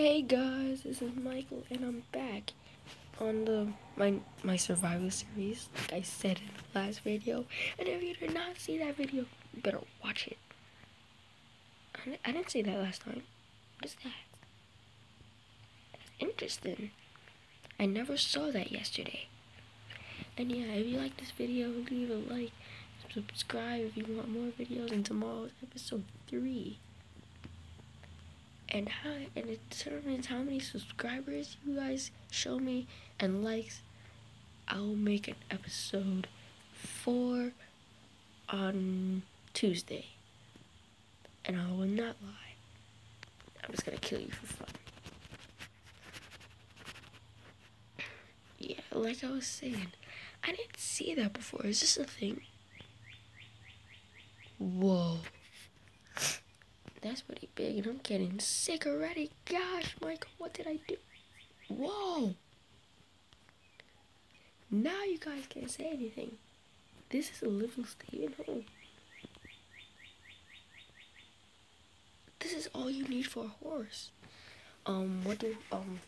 Hey guys, this is Michael and I'm back on the my my survival series like I said in the last video. And if you did not see that video, you better watch it. I, I didn't say that last time. What is that? That's interesting. I never saw that yesterday. And yeah, if you like this video, leave a like, subscribe if you want more videos, and tomorrow's episode 3 and how and it determines how many subscribers you guys show me and likes. I'll make an episode four on tuesday. And i will not lie. I'm just gonna kill you for fun. Yeah like i was saying i didn't see that before. Is this a thing? Whoa that's pretty big, and I'm getting sick already. Gosh, Michael, what did I do? Whoa! Now you guys can't say anything. This is a living Stephen home. This is all you need for a horse. Um, what do um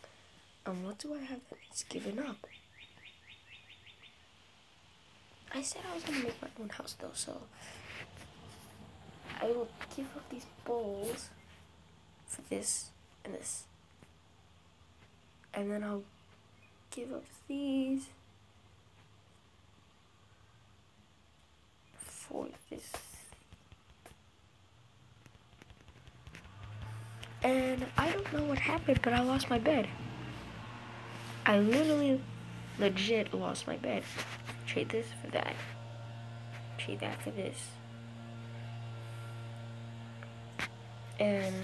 um what do I have that it's given up? I said I was gonna make my own house though, so I will give up these bowls for this and this. And then I'll give up these for this. And I don't know what happened, but I lost my bed. I literally, legit lost my bed. Trade this for that. Trade that for this. And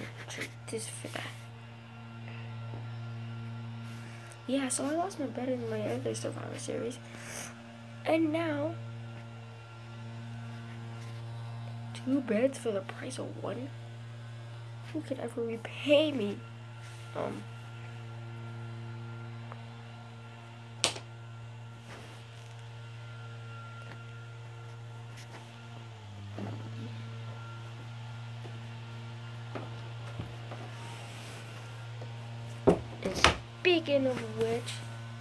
this for that. Yeah, so I lost my bed in my other Survivor series, and now two beds for the price of one. Who could ever repay me? Um. Speaking of which,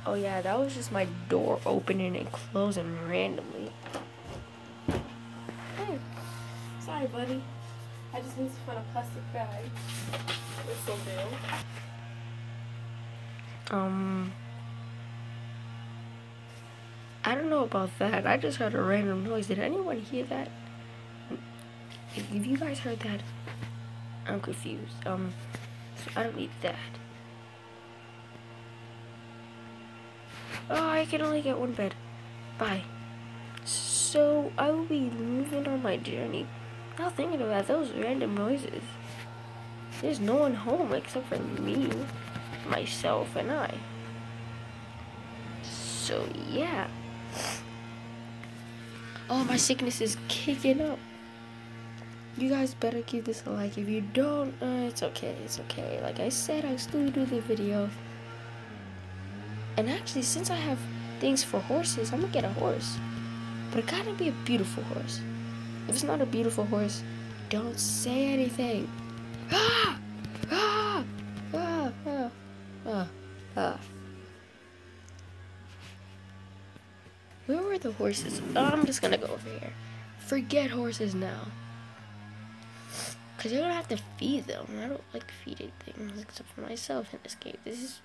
oh yeah, that was just my door opening and closing randomly. Hey, sorry, buddy. I just need to find a plastic bag. It's so big. Um, I don't know about that. I just heard a random noise. Did anyone hear that? If you guys heard that, I'm confused. Um, so I don't need that. Oh, I can only get one bed. Bye. So, I will be moving on my journey. Now thinking about those random noises. There's no one home except for me, myself, and I. So, yeah. Oh, my sickness is kicking up. You guys better give this a like. If you don't, uh, it's okay. It's okay. Like I said, I still do the video. And actually, since I have things for horses, I'm gonna get a horse. But it gotta be a beautiful horse. If it's not a beautiful horse, don't say anything. Ah! Ah! Ah! Ah! Ah! ah. Where were the horses? Oh, I'm just gonna go over here. Forget horses now. Because you're gonna have to feed them. I don't like feeding things except for myself in this game. This is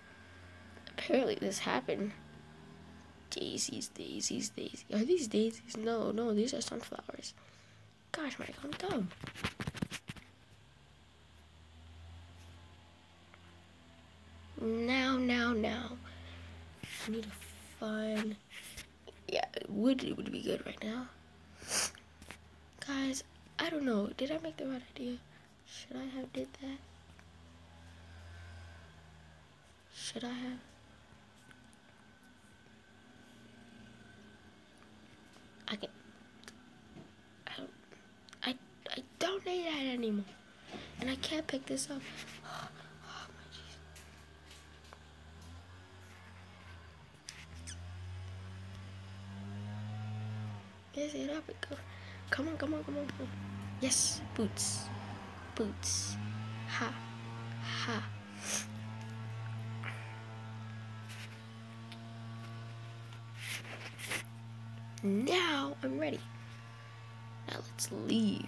apparently this happened. Daisies, daisies, daisies. Are these daisies? No, no, these are sunflowers. Gosh, Mike, I'm dumb. Now, now, now. I need to find... Yeah, wood It would be good right now. Guys, I don't know. Did I make the right idea? Should I have did that? Should I have? play that anymore. And I can't pick this up. Oh, Yes, it up. Come on, come on, come on, come on. Yes, boots. Boots. Ha. Ha. Now I'm ready. Now let's leave.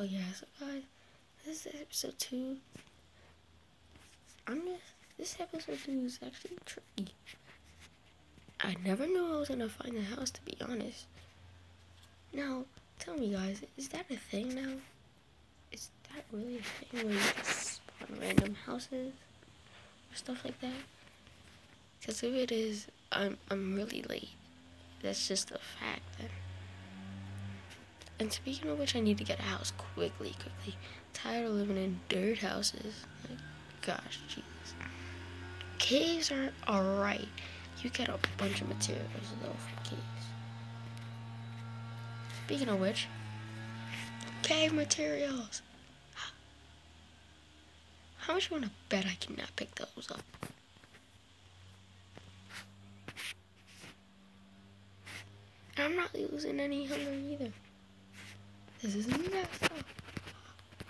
Oh yeah, so guys, this is episode two. I'm just, this episode two is actually tricky. I never knew I was gonna find the house, to be honest. Now, tell me guys, is that a thing now? Is that really a thing where you spawn random houses? Or stuff like that? Because if it is, I'm, I'm really late. That's just a fact then. And speaking of which, I need to get a house quickly, quickly. tired of living in dirt houses. Like, gosh, Jesus. Caves aren't alright. You get a bunch of materials though from caves. Speaking of which, cave materials. How much you want to bet I cannot pick those up? I'm not losing any hunger either. This is now.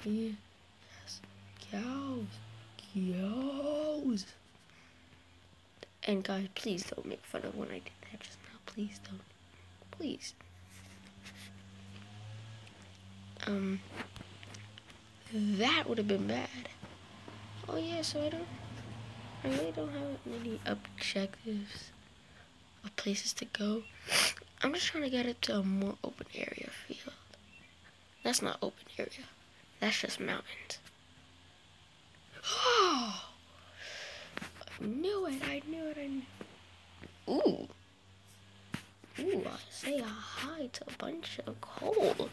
Yes. Cows. Cows. And guys, please don't make fun of when I did that just now. Please don't. Please. Um, that would have been bad. Oh yeah, so I don't, I really don't have many objectives of places to go. I'm just trying to get it to a more open area field. That's not open area. That's just mountains. Oh! I knew it, I knew it, I knew it. Ooh. Ooh, I say hi to a bunch of coal.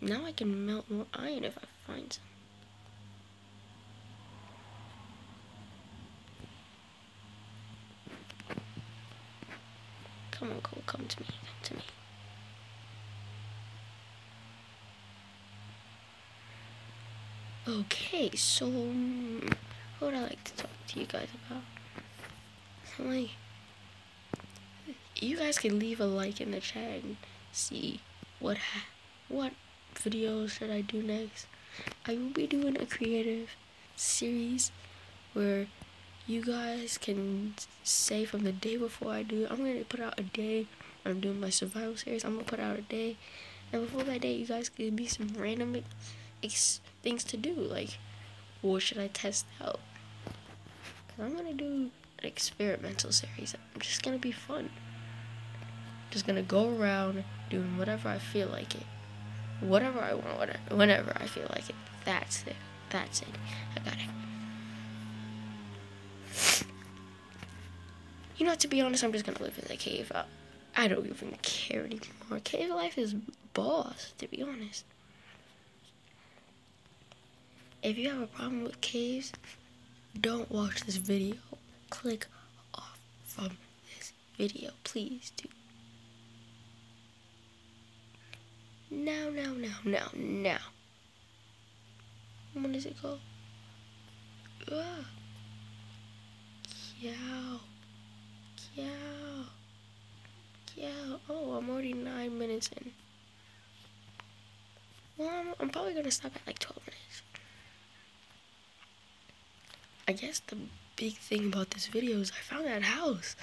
Now I can melt more iron if I find some. Come on, coal, come to me, come to me. Okay, so hmm, what would I like to talk to you guys about? Like, you guys can leave a like in the chat and see what what videos should I do next. I will be doing a creative series where you guys can say from the day before I do. I'm gonna put out a day. I'm doing my survival series. I'm gonna put out a day, and before that day, you guys give me some random things to do. Like, what should I test out? Cause I'm gonna do an experimental series. I'm just gonna be fun. Just gonna go around doing whatever I feel like it. Whatever I want, whatever, whenever I feel like it. That's it. That's it. I got it. You know, to be honest, I'm just gonna live in the cave. I, I don't even care anymore. Cave life is boss, to be honest. If you have a problem with caves, don't watch this video. Click off from this video, please do. Now, now, now, now, now. What is it called? Ah. Cow. Cow. Oh, I'm already nine minutes in. Well, I'm, I'm probably going to stop at like 12 minutes. I guess the big thing about this video is I found that house.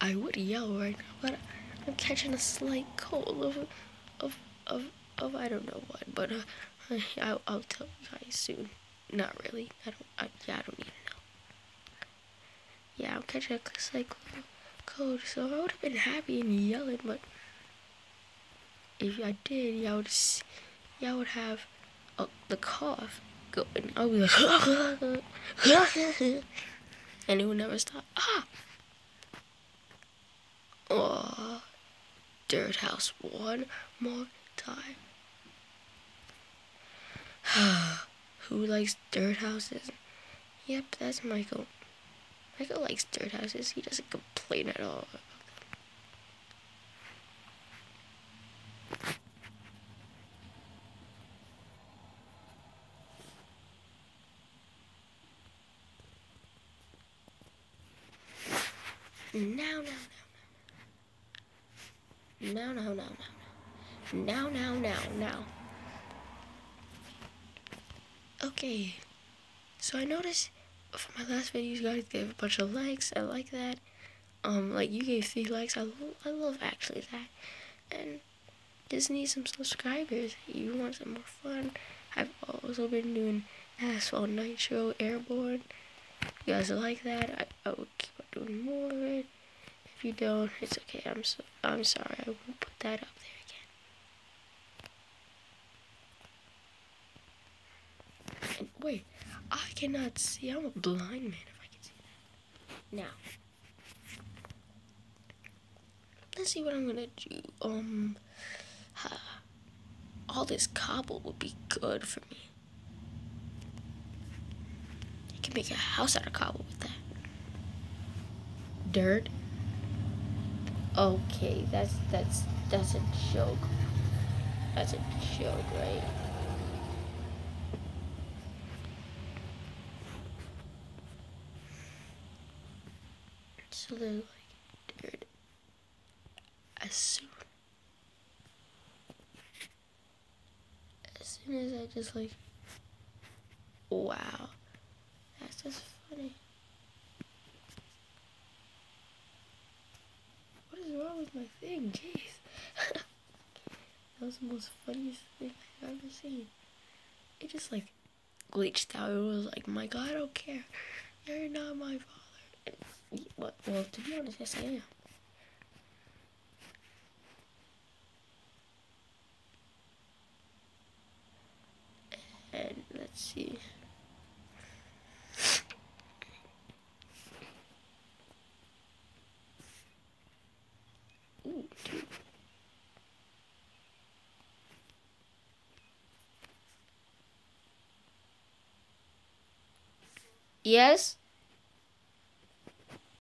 I would yell right now, but I'm catching a slight cold of, of, of, of I don't know what, but uh, I'll, I'll tell you guys soon. Not really. I don't. I, yeah, I don't even know. Yeah, I'm catching a slight cold, so I would have been happy and yelling, but if I did, y'all would, y'all would have uh, the cough I'll be like, and it would never stop. Ah! Oh, dirt house one more time. Who likes dirt houses? Yep, that's Michael. Michael likes dirt houses. He doesn't complain at all. Now, now, now. Now, now, now, now, Now, now, now, now. Okay. So I noticed for my last video, you guys gave a bunch of likes. I like that. Um, like you gave three likes. I, lo I love actually that. And just need some subscribers. You want some more fun? I've also been doing Asphalt Nitro Airborne. You guys like that? I, I will keep on doing more of it. If you don't, it's okay. I'm so I'm sorry. I won't put that up there again. And wait, I cannot see. I'm a blind man if I can see that. Now, let's see what I'm gonna do. Um, all this cobble would be good for me. Can make a house out of cobble with that. Dirt. Okay, that's that's that's a joke. That's a joke, right? So they're like dirt. As soon as soon as I just like wow. Just funny. What is wrong with my thing? Jeez. that was the most funniest thing I've ever seen. It just like glitched out. It was like, my God, I don't care. You're not my father. And, well, well, to be honest, yes, I am. And let's see. Ooh, dude. Yes?